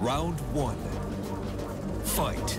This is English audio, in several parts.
Round one. Fight.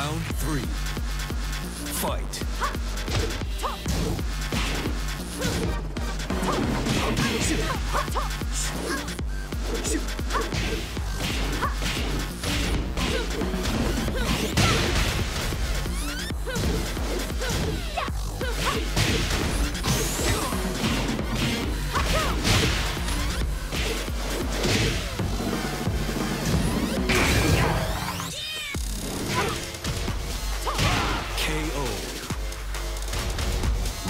Round three. Fight. KO.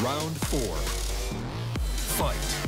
Round four. Fight.